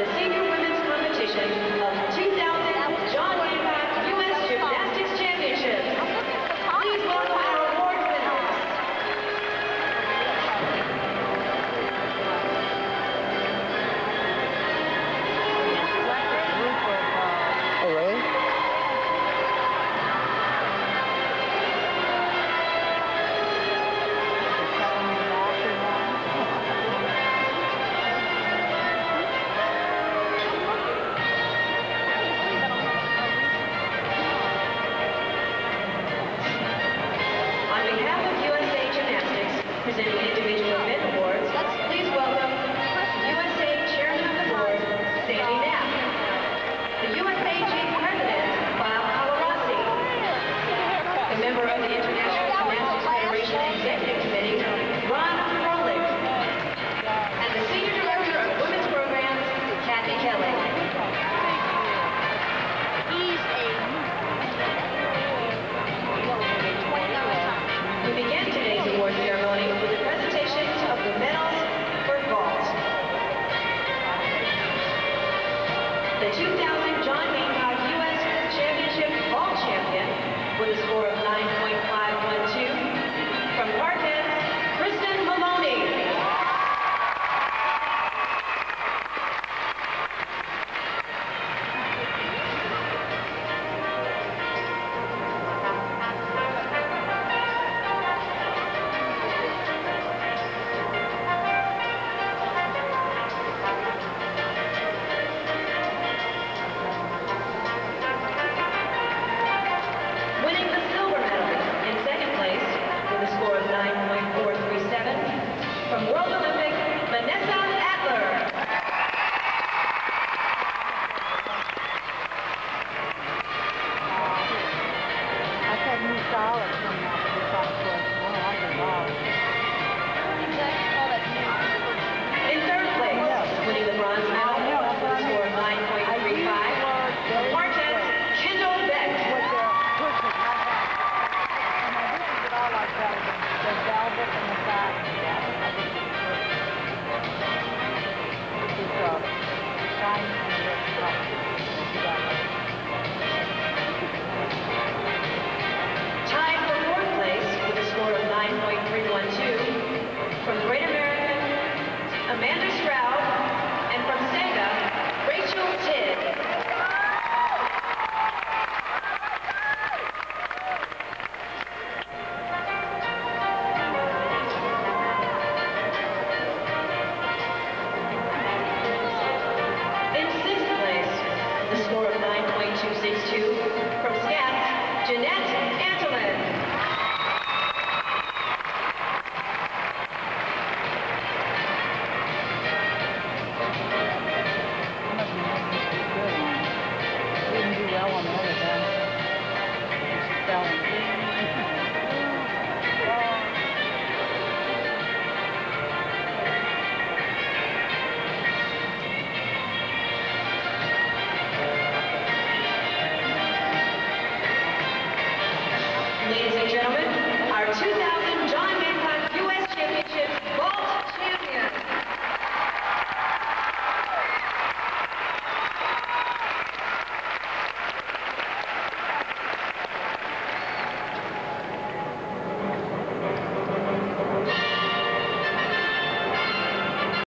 the Senior Women's Competition of 2000. individual awards, please welcome USA Chairman of the Board, Sandy the President, member of the Carolina. dollar from that.